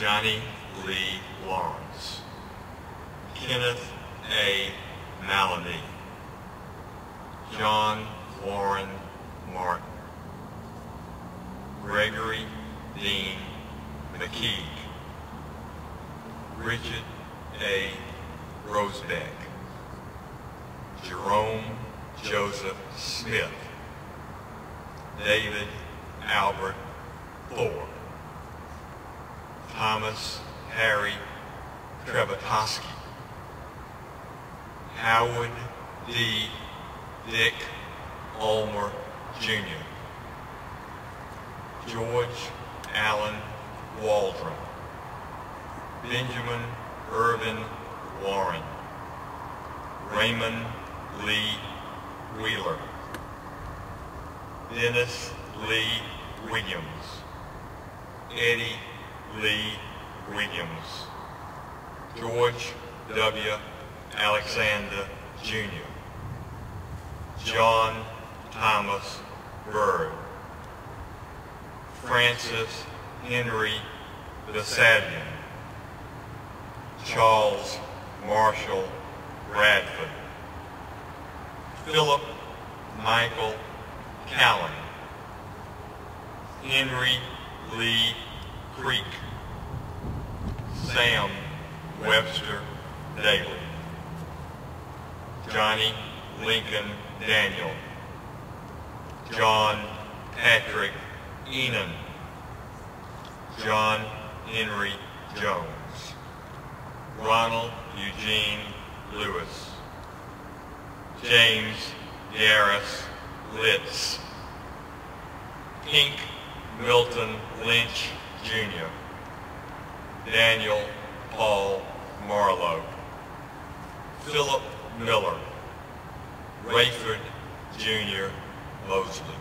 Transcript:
Johnny Lee Lawrence, Kenneth A. Maloney, John Warren Martin, Gregory Dean McKeague, Richard A. Rosebeck, Jerome Joseph Smith, David Albert Thorpe, Thomas Harry Trebetoski, Howard D. Dick Ulmer Jr., George Allen Waldron, Benjamin Irvin Warren, Raymond Lee Wheeler, Dennis Lee Williams, Eddie Lee Williams, George W. Alexander Jr., John Thomas Byrd, Francis Henry Vesalian, Charles Marshall Bradford, Philip Michael Callan, Henry Lee Creek, Sam Webster Daly, Johnny Lincoln Daniel, John Patrick Enon, John Henry Jones, Ronald Eugene Lewis, James Garris Litz, Pink Milton Lynch Jr., Daniel Paul Marlowe, Philip Miller, Rayford Jr. Mosley.